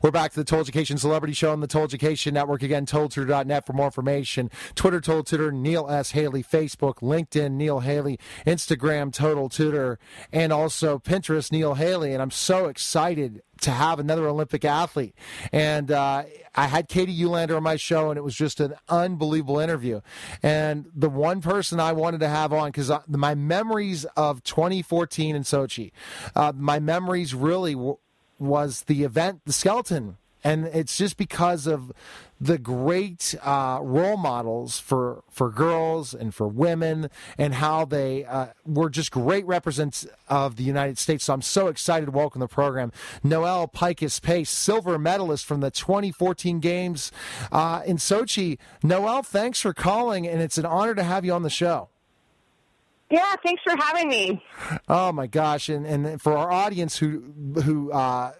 We're back to the Total Education Celebrity Show on the Total Education Network. Again, TotalTutor.net for more information. Twitter, Total Tutor, Neil S. Haley. Facebook, LinkedIn, Neil Haley. Instagram, Total Tutor. And also Pinterest, Neil Haley. And I'm so excited to have another Olympic athlete. And uh, I had Katie Uhlaender on my show, and it was just an unbelievable interview. And the one person I wanted to have on, because my memories of 2014 in Sochi, uh, my memories really w- was the event, the skeleton and it's just because of the great uh, role models for for girls and for women and how they uh, were just great representatives of the United States. So I'm so excited to welcome the program. Noelle Pikus Pace, silver medalist from the 2014 Games uh, in Sochi. Noelle, thanks for calling, and it's an honor to have you on the show. Yeah, thanks for having me. Oh my gosh, and and for our audience who who uh,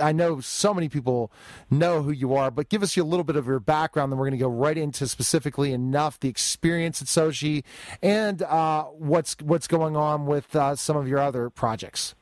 I know so many people know who you are, but give us a little bit of your background. Then we're going to go right into specifically enough the experience at Sochi and uh, what's what's going on with uh, some of your other projects.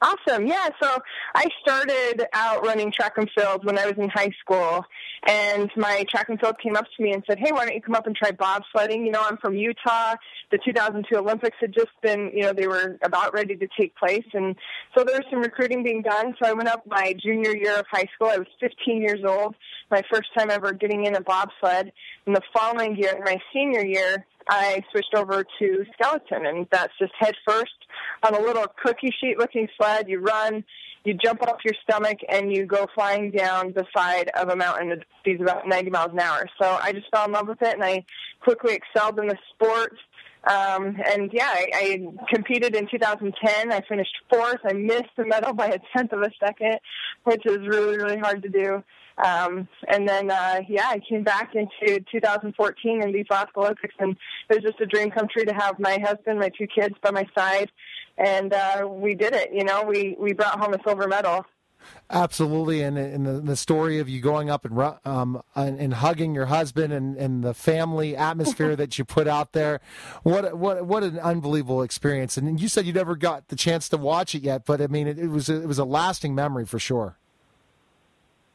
Awesome. Yeah. So I started out running track and field when I was in high school. And my track and field came up to me and said, Hey, why don't you come up and try bobsledding? You know, I'm from Utah. The 2002 Olympics had just been, you know, they were about ready to take place. And so there was some recruiting being done. So I went up my junior year of high school. I was 15 years old, my first time ever getting in a bobsled. And the following year, in my senior year, I switched over to skeleton, and that's just head first on a little cookie sheet looking sled. You run, you jump off your stomach, and you go flying down the side of a mountain at speeds about 90 miles an hour. So I just fell in love with it, and I quickly excelled in the sport. Um, and yeah, I, I competed in 2010. I finished fourth. I missed the medal by a tenth of a second, which is really, really hard to do. Um, and then, uh, yeah, I came back into 2014 in these Olympics, and it was just a dream come true to have my husband, my two kids by my side, and uh, we did it. You know, we we brought home a silver medal. Absolutely, and, and the, the, story of you going up and, um, and, and hugging your husband and, and the family atmosphere that you put out there, what what what an unbelievable experience! And you said you never got the chance to watch it yet, but I mean, it, it was it was a lasting memory for sure.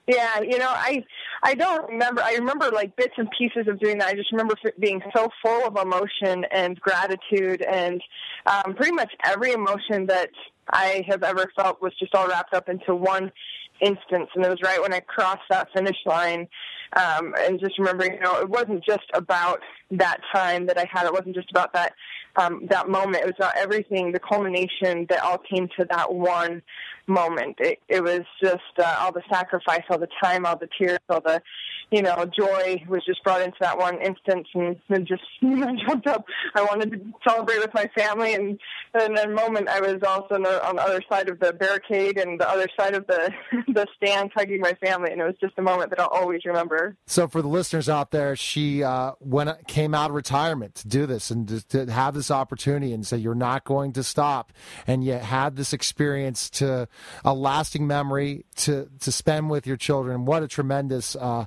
Yeah, you know, I I don't remember. I remember like bits and pieces of doing that. I just remember being so full of emotion and gratitude, and um, pretty much every emotion that I have ever felt was just all wrapped up into one instance. And it was right when I crossed that finish line, um, and just remembering, you know, it wasn't just about that time that I had. It wasn't just about that um, that moment. It was about everything, the culmination that all came to that one moment. It, it was just uh, all the sacrifice, all the time, all the tears, all the, you know, joy was just brought into that one instance. And then just I jumped up. I wanted to celebrate with my family, and in a moment, I was also on the, on the other side of the barricade and the other side of the the stand, hugging my family, and it was just a moment that I'll always remember. So, for the listeners out there, she uh, went came out of retirement to do this and to, to have this opportunity, and say you're not going to stop, and yet had this experience to a lasting memory to to spend with your children. What a tremendous. Uh,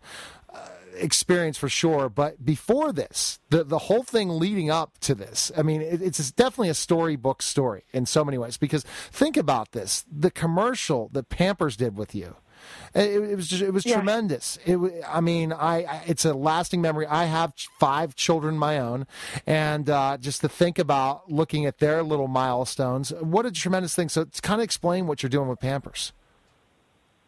experience for sure. But before this, the the whole thing leading up to this, I mean, it, it's definitely a storybook story in so many ways. Because think about this: the commercial that Pampers did with you. It, it was just, it was yeah. tremendous. It, I mean, I, I, it's a lasting memory. I have five children my own, and uh, just to think about looking at their little milestones, what a tremendous thing. So, to kind of explain what you're doing with Pampers.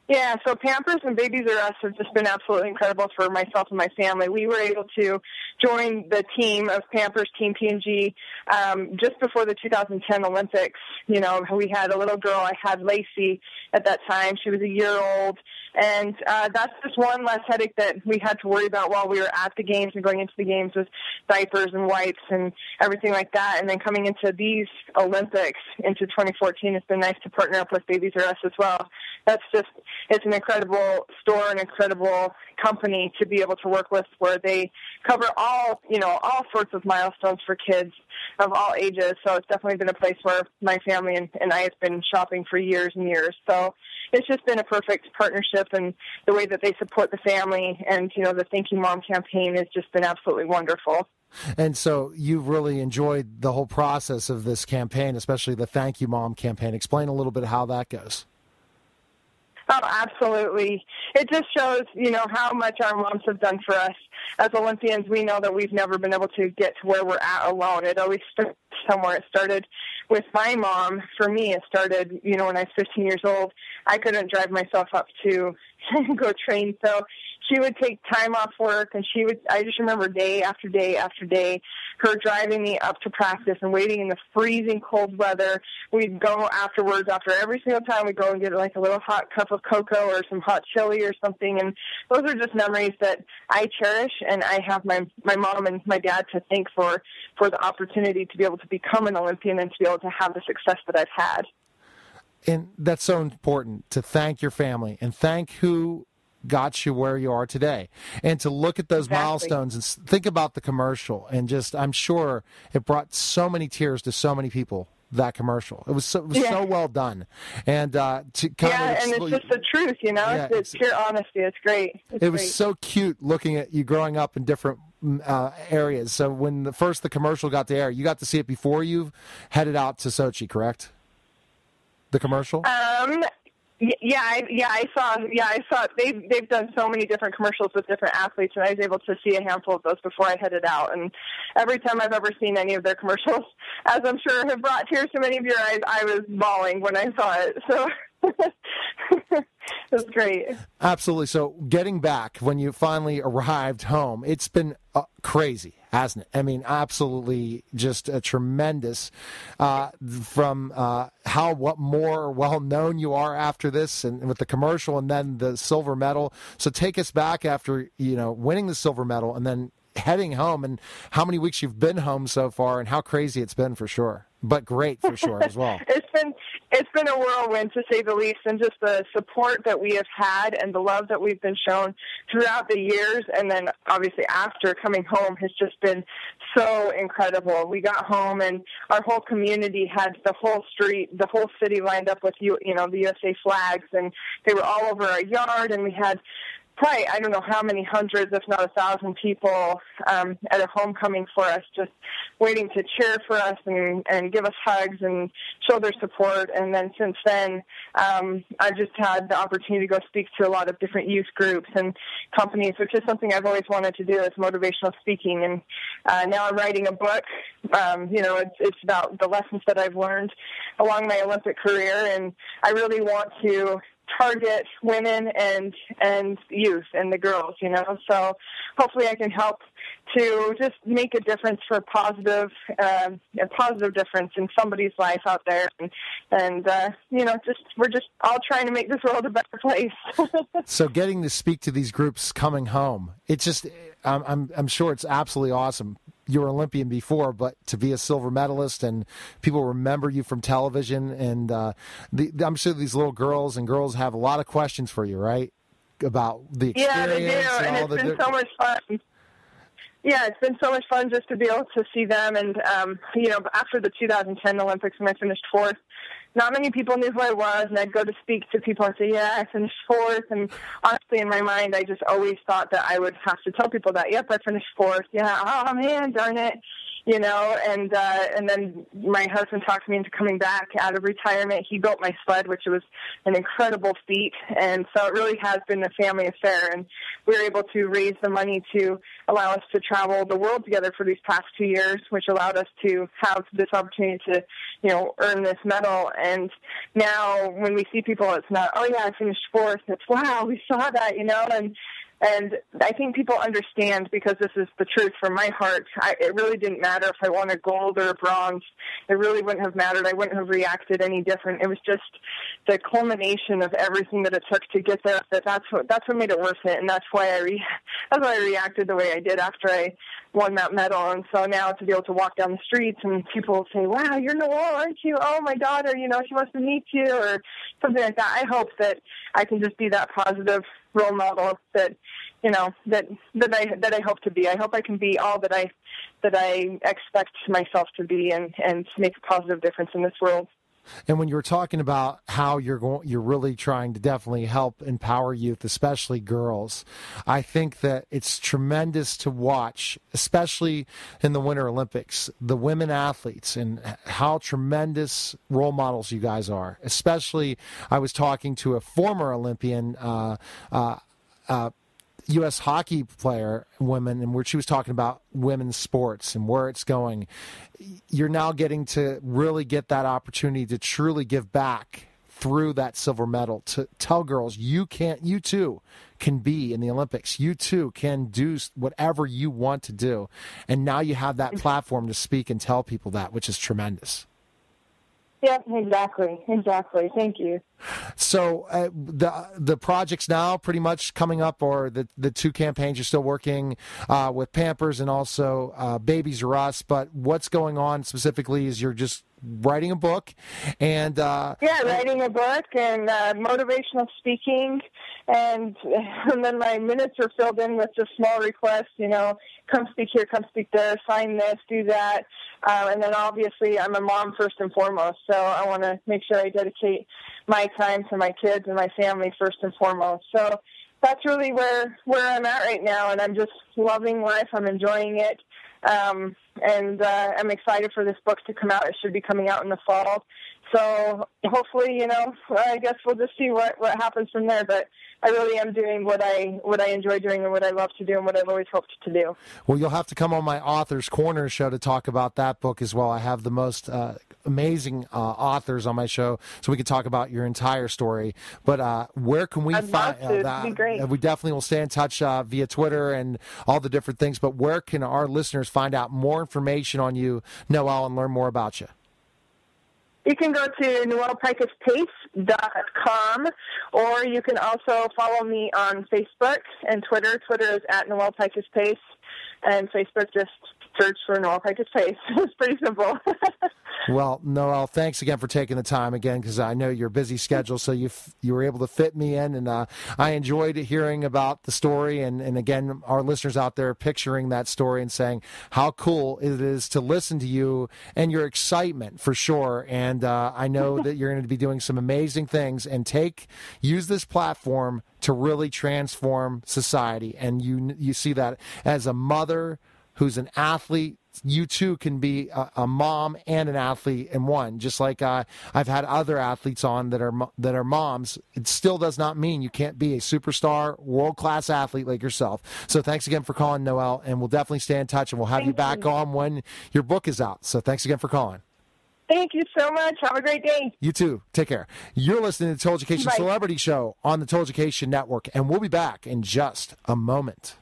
Yeah, so Pampers and Babies R Us have just been absolutely incredible for myself and my family. We were able to join the team of Pampers Team P&G um, just before the 2010 Olympics. You know, we had a little girl. I had Lacee at that time. She was a year old. And uh, that's just one less headache that we had to worry about while we were at the games and going into the games with diapers and wipes and everything like that. And then coming into these Olympics into 2014, it's been nice to partner up with Babies R Us as well. That's just, it's an incredible store, an incredible company to be able to work with where they cover all, you know, all sorts of milestones for kids of all ages. So it's definitely been a place where my family and, and I have been shopping for years and years. So it's just been a perfect partnership and the way that they support the family and, you know, the Thank You Mom campaign has just been absolutely wonderful. And so you've really enjoyed the whole process of this campaign, especially the Thank You Mom campaign. Explain a little bit how that goes. Oh, absolutely. It just shows, you know, how much our moms have done for us. As Olympians, we know that we've never been able to get to where we're at alone. It always starts somewhere. It started with my mom. For me, it started, you know, when I was 15 years old. I couldn't drive myself up to go train, so she would take time off work and she would I just remember day after day after day her driving me up to practice and waiting in the freezing cold weather. We'd go afterwards after every single time we'd go and get like a little hot cup of cocoa or some hot chili or something. And those are just memories that I cherish and I have my my mom and my dad to thank for for the opportunity to be able to become an Olympian and to be able to have the success that I've had and that's so important to thank your family and thank who got you where you are today. And to look at those exactly. milestones and think about the commercial and just, I'm sure it brought so many tears to so many people. That commercial, it was so, it was yeah. so well done, and uh, to kind yeah, of and it's just the truth, you know. Yeah, it's, it's, pure honesty. It's great. It's it was so cute looking at you growing up in different mm, uh, areas. So when the first the commercial got to air, you got to see it before you headed out to Sochi, correct? The commercial. Um, yeah, I, yeah, I saw. Yeah, I saw. They've they've done so many different commercials with different athletes, and I was able to see a handful of those before I headed out. And every time I've ever seen any of their commercials, as I'm sure have brought tears to many of your eyes, I was bawling when I saw it. So That's great. Absolutely. So, getting back when you finally arrived home, it's been uh, crazy, hasn't it? I mean, absolutely, just a tremendous. Uh, from uh, how what more well known you are after this, and with the commercial, and then the silver medal. So, take us back after you know winning the silver medal, and then heading home, and how many weeks you've been home so far, and how crazy it's been for sure but great for sure as well. it's been it's been a whirlwind to say the least, and just the support that we have had and the love that we've been shown throughout the years, and then obviously after coming home has just been so incredible. We got home and our whole community had the whole street, the whole city lined up with you, you know, the USA flags, and they were all over our yard, and we had probably I don't know how many hundreds, if not a thousand people um, at a homecoming for us, just waiting to cheer for us and, and give us hugs and show their support. And then since then, um, I've just had the opportunity to go speak to a lot of different youth groups and companies, which is something I've always wanted to do is motivational speaking. And uh, now I'm writing a book. Um, you know, it's, it's about the lessons that I've learned along my Olympic career, and I really want to target women and and youth and the girls you know? So hopefully i can help to just make a difference for positive uh, a positive difference in somebody's life out there. And, and uh, you know just we're just all trying to make this world a better place. So getting to speak to these groups coming home it's just I'm, I'm i'm sure it's absolutely awesome you were Olympian before, but to be a silver medalist and people remember you from television, and uh, the, I'm sure these little girls and girls have a lot of questions for you, right? About the experience yeah, they do, and, and it's been so much fun. Yeah, it's been so much fun just to be able to see them, and um, you know, after the 2010 Olympics when I finished fourth, not many people knew who I was, and I'd go to speak to people and say, "Yeah, I finished fourth. And honestly, in my mind, I just always thought that I would have to tell people that, "Yep, I finished fourth. Yeah, oh man, darn it." You know, and uh, and then my husband talked me into coming back out of retirement. He built my sled, which was an incredible feat, and so it really has been a family affair. And we were able to raise the money to allow us to travel the world together for these past two years, which allowed us to have this opportunity to, you know, earn this medal. And now when we see people, it's not, oh yeah, I finished fourth. It's wow, we saw that, you know, and and I think people understand because this is the truth from my heart. I, it really didn't matter if I won a gold or a bronze. It really wouldn't have mattered. I wouldn't have reacted any different. It was just the culmination of everything that it took to get there. That that's what that's what made it worth it, and that's why I re- that's why I reacted the way I did after I won that medal. And so now to be able to walk down the streets and people say, "Wow, you're Noelle, aren't you? Oh, my daughter, you know, she wants to meet you," or something like that. I hope that I can just be that positive role model that you know that that I that I hope to be. I hope I can be all that I that I expect myself to be and and make a positive difference in this world. And when you were talking about how you're going, you're really trying to definitely help empower youth, especially girls. I think that it's tremendous to watch, especially in the Winter Olympics, the women athletes and how tremendous role models you guys are. Especially, I was talking to a former Olympian. Uh, uh, uh, U.S. hockey player, women, and where she was talking about women's sports and where it's going. You're now getting to really get that opportunity to truly give back through that silver medal to tell girls you can't, you too can be in the Olympics. You too can do whatever you want to do. And now you have that platform to speak and tell people that, which is tremendous. Yeah, exactly, exactly. Thank you. So uh, the the projects now pretty much coming up, or the the two campaigns you're still working uh, with Pampers and also uh, Babies R Us. But what's going on specifically is you're just writing a book and uh, yeah writing a book and uh, motivational speaking and and then my minutes are filled in with just small requests you know come speak here come speak there sign this do that uh, and then obviously i'm a mom first and foremost so i want to make sure i dedicate my time to my kids and my family first and foremost so that's really where where i'm at right now and i'm just loving life i'm enjoying it um, and uh, I'm excited for this book to come out. It should be coming out in the fall. So hopefully, you know, I guess we'll just see what what happens from there. But I really am doing what I what I enjoy doing and what I love to do and what I've always hoped to do. Well, you'll have to come on my author's corner show to talk about that book as well. I have the most uh, amazing uh, authors on my show, so we can talk about your entire story. But uh, where can we I'd find uh, that? We definitely will stay in touch uh, via Twitter and all the different things. But where can our listeners find out more information on you, Noelle, and learn more about you? You can go to noellepikuspace.com or you can also follow me on Facebook and Twitter. Twitter is at Noelle Pace and Facebook just search for Noelle Pikus Pace. it's pretty simple. well, Noelle, thanks again for taking the time again because I know your busy schedule, so you f- you were able to fit me in, and uh, I enjoyed hearing about the story, and and again, our listeners out there picturing that story and saying how cool it is to listen to you and your excitement for sure. And uh, I know that you're going to be doing some amazing things and take use this platform to really transform society. And you you see that as a mother who's an athlete you too can be a, a, mom and an athlete in one. Just like uh, I've had other athletes on that are that are moms. It still does not mean you can't be a superstar, world class athlete like yourself. So thanks again for calling, Noelle, and we'll definitely stay in touch, and we'll have Thank you back you. on when your book is out. So thanks again for calling. Thank you so much. Have a great day. You too. Take care. You're listening to the Total Education Celebrity Show on the Total Education Network, and we'll be back in just a moment.